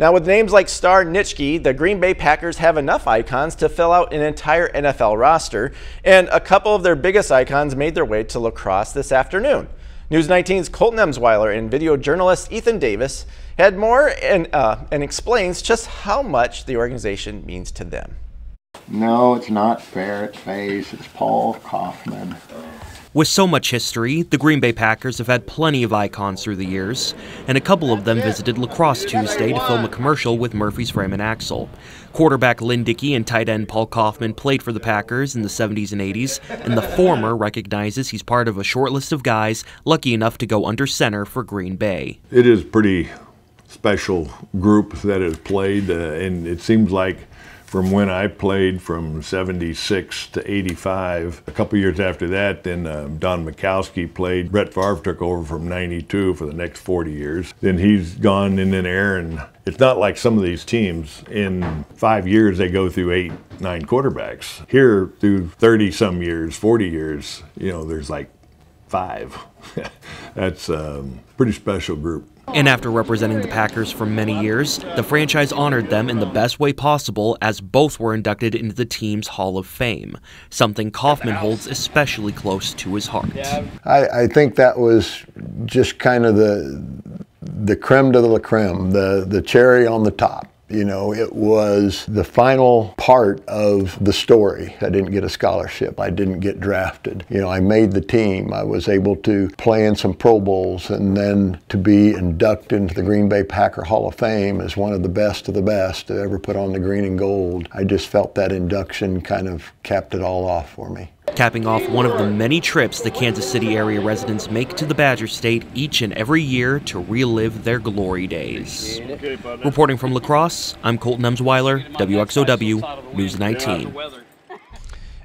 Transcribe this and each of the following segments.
Now, with names like Starr Nitschke, the Green Bay Packers have enough icons to fill out an entire NFL roster, and a couple of their biggest icons made their way to La Crosse this afternoon. News 19's Colton Emsweiler and video journalist Ethan Davis had more and, uh, and explains just how much the organization means to them. No, it's not fair. Face, It's Paul Coffman. With so much history, the Green Bay Packers have had plenty of icons through the years, and a couple of them visited La Crosse Tuesday to film a commercial with Murphy's Frame and Axle. Quarterback Lynn Dickey and tight end Paul Coffman played for the Packers in the 70s and 80s, and the former recognizes he's part of a short list of guys lucky enough to go under center for Green Bay. It is pretty special group that has played, uh, and it seems like from when I played from 76 to 85. A couple years after that, then uh, Don Majkowski played. Brett Favre took over from 92 for the next 40 years. Then he's gone in Aaron, and it's not like some of these teams. In five years, they go through eight, nine quarterbacks. Here, through 30 some years, 40 years, you know, there's like five. That's a um, pretty special group. And after representing the Packers for many years, the franchise honored them in the best way possible as both were inducted into the team's Hall of Fame, something Coffman holds especially close to his heart. I, I think that was just kind of the the creme de la creme, the, the cherry on the top. You know, it was the final part of the story. I didn't get a scholarship. I didn't get drafted. You know, I made the team. I was able to play in some Pro Bowls and then to be inducted into the Green Bay Packer Hall of Fame as one of the best of the best to ever put on the green and gold. I just felt that induction kind of capped it all off for me capping off one of the many trips the Kansas City area residents make to the Badger State each and every year to relive their glory days. Reporting from La Crosse, I'm Colton Emsweiler, WXOW News 19.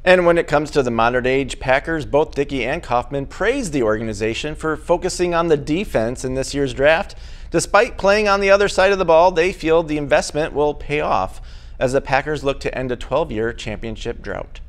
And when it comes to the modern age Packers, both Dickey and Coffman praised the organization for focusing on the defense in this year's draft. Despite playing on the other side of the ball, they feel the investment will pay off as the Packers look to end a 12 year championship drought.